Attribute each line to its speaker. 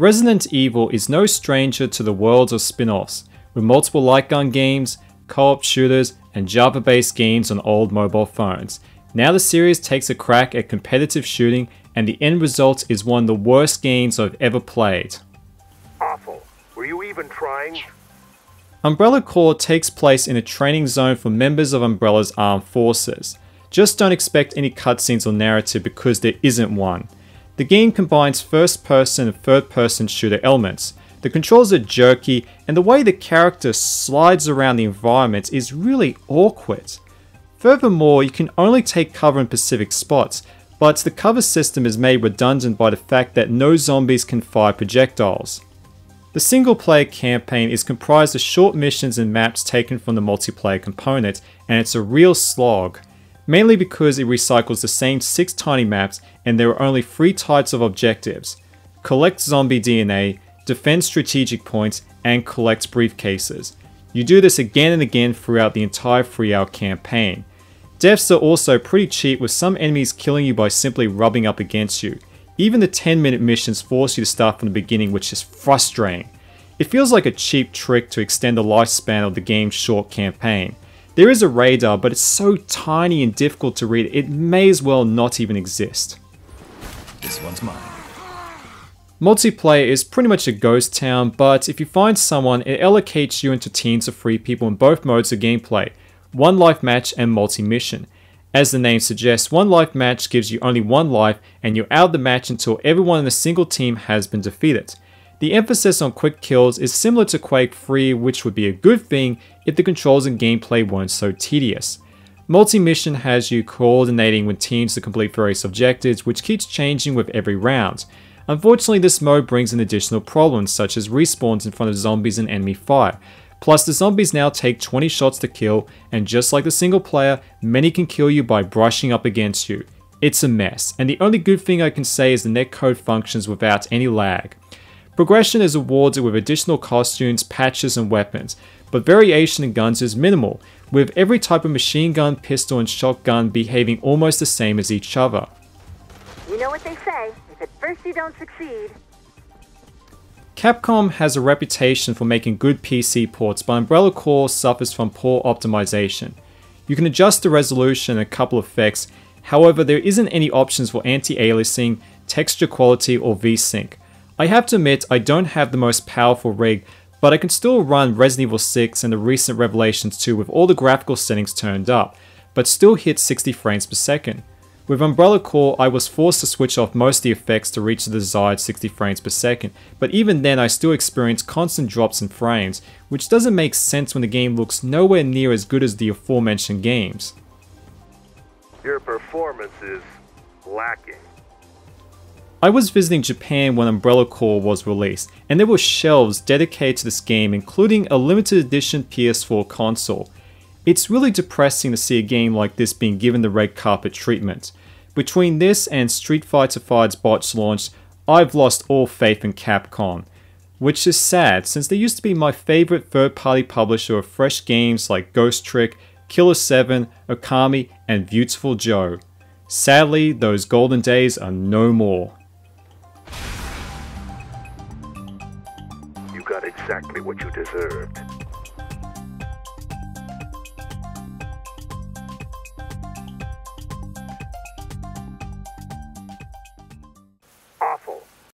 Speaker 1: Resident Evil is no stranger to the worlds of spin-offs, with multiple light gun games, co-op shooters, and Java-based games on old mobile phones. Now the series takes a crack at competitive shooting and the end result is one of the worst games I've ever played.
Speaker 2: Awful. Were you even trying?
Speaker 1: Umbrella Corps takes place in a training zone for members of Umbrella's armed forces. Just don't expect any cutscenes or narrative because there isn't one. The game combines first person and third person shooter elements. The controls are jerky, and the way the character slides around the environment is really awkward. Furthermore, you can only take cover in specific spots, but the cover system is made redundant by the fact that no zombies can fire projectiles. The single player campaign is comprised of short missions and maps taken from the multiplayer component, and it's a real slog, mainly because it recycles the same 6 tiny maps and there are only 3 types of objectives collect zombie DNA, defend strategic points, and collect briefcases. You do this again and again throughout the entire 3 hour campaign. Deaths are also pretty cheap with some enemies killing you by simply rubbing up against you. Even the 10 minute missions force you to start from the beginning which is frustrating. It feels like a cheap trick to extend the lifespan of the game's short campaign. There is a radar, but it's so tiny and difficult to read it may as well not even exist.
Speaker 3: This one's mine.
Speaker 1: Multiplayer is pretty much a ghost town, but if you find someone, it allocates you into teams of three people in both modes of gameplay, one life match, and multi mission. As the name suggests, one life match gives you only one life, and you're out of the match until everyone in a single team has been defeated. The emphasis on quick kills is similar to Quake 3, which would be a good thing if the controls and gameplay weren't so tedious. Multi-mission has you coordinating with teams to complete various objectives, which keeps changing with every round. Unfortunately, this mode brings in additional problems, such as respawns in front of zombies and enemy fire, Plus, the zombies now take 20 shots to kill, and just like the single player, many can kill you by brushing up against you. It's a mess, and the only good thing I can say is the netcode functions without any lag. Progression is awarded with additional costumes, patches, and weapons, but variation in guns is minimal, with every type of machine gun, pistol, and shotgun behaving almost the same as each other.
Speaker 4: You know what they say, if at first you don't succeed,
Speaker 1: Capcom has a reputation for making good PC ports, but Umbrella Corps suffers from poor optimization. You can adjust the resolution and a couple of effects, however there isn't any options for anti-aliasing, texture quality or VSync. I have to admit I don't have the most powerful rig, but I can still run Resident Evil 6 and the recent Revelations 2 with all the graphical settings turned up, but still hit 60 frames per second. With Umbrella Corps, I was forced to switch off most of the effects to reach the desired 60 frames per second, but even then I still experienced constant drops in frames, which doesn't make sense when the game looks nowhere near as good as the aforementioned games.
Speaker 2: Your performance is lacking.
Speaker 1: I was visiting Japan when Umbrella Corps was released, and there were shelves dedicated to this game including a limited edition PS4 console. It's really depressing to see a game like this being given the red carpet treatment. Between this and Street Fighter V's botched launch, I've lost all faith in Capcom. Which is sad, since they used to be my favorite third party publisher of fresh games like Ghost Trick, Killer 7, Okami, and Viewtiful Joe. Sadly, those golden days are no more.
Speaker 2: Got exactly what you deserved.